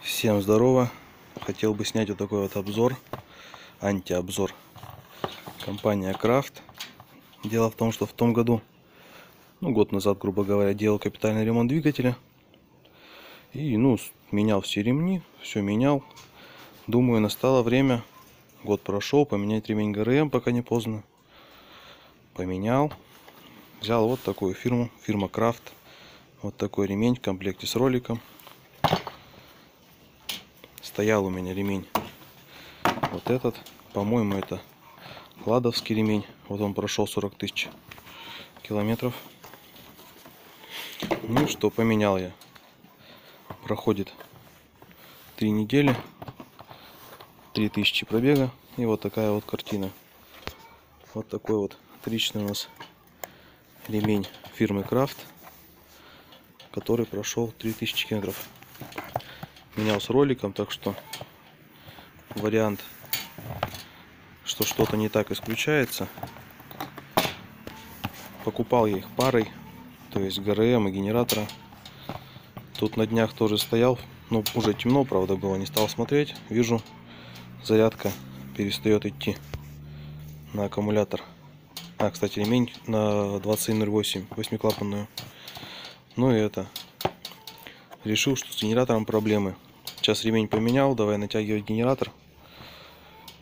Всем здорово! Хотел бы снять вот такой вот обзор, антиобзор. Компания Крафт. Дело в том, что в том году, ну год назад, грубо говоря, делал капитальный ремонт двигателя. И, ну, менял все ремни, все менял. Думаю, настало время, год прошел, поменять ремень ГРМ, пока не поздно. Поменял. Взял вот такую фирму, фирма Крафт. Вот такой ремень в комплекте с роликом стоял у меня ремень. Вот этот по-моему это ладовский ремень. Вот он прошел 40 тысяч километров. Ну что поменял я. Проходит три недели 3000 пробега. И вот такая вот картина. Вот такой вот отличный у нас ремень фирмы крафт который прошел 3000 километров менял с роликом, так что вариант, что что-то не так исключается. Покупал я их парой, то есть ГРМ и генератора. Тут на днях тоже стоял, ну уже темно, правда, было, не стал смотреть. Вижу, зарядка перестает идти на аккумулятор. А, кстати, ремень на 2108, восьмиклапанную. Ну и это. Решил, что с генератором проблемы. Сейчас ремень поменял, давай натягивать генератор.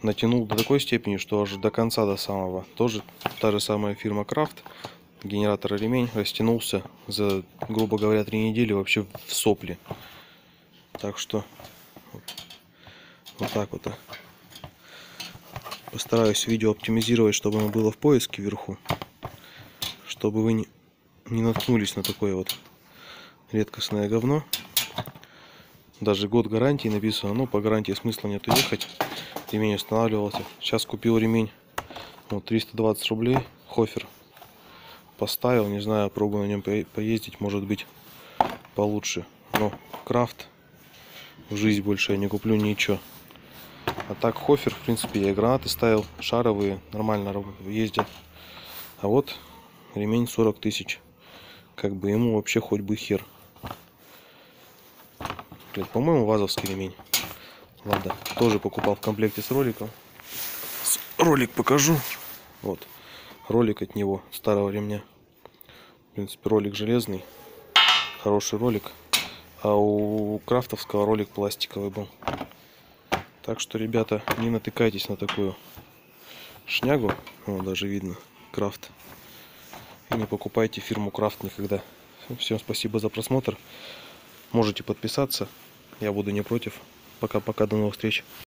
Натянул до такой степени, что аж до конца, до самого. Тоже та же самая фирма Крафт. Генератор ремень растянулся за, грубо говоря, три недели вообще в сопли. Так что вот так вот. Постараюсь видео оптимизировать, чтобы оно было в поиске вверху. Чтобы вы не, не наткнулись на такое вот редкостное говно. Даже год гарантии написано, но по гарантии смысла нет ехать. Ремень устанавливался. Сейчас купил ремень. Вот 320 рублей. Хофер. Поставил, не знаю, пробую на нем поездить, может быть получше. Но крафт в жизнь больше я не куплю ничего. А так хофер, в принципе, я гранаты ставил, шаровые, нормально ездят. А вот ремень 40 тысяч. Как бы ему вообще хоть бы хер. По-моему, вазовский ремень. Ладно, тоже покупал в комплекте с роликом. Ролик покажу. Вот, ролик от него, старого ремня. В принципе, ролик железный. Хороший ролик. А у крафтовского ролик пластиковый был. Так что, ребята, не натыкайтесь на такую шнягу. О, даже видно. Крафт. И не покупайте фирму Крафт никогда. Всем спасибо за просмотр. Можете подписаться. Я буду не против. Пока-пока, до новых встреч.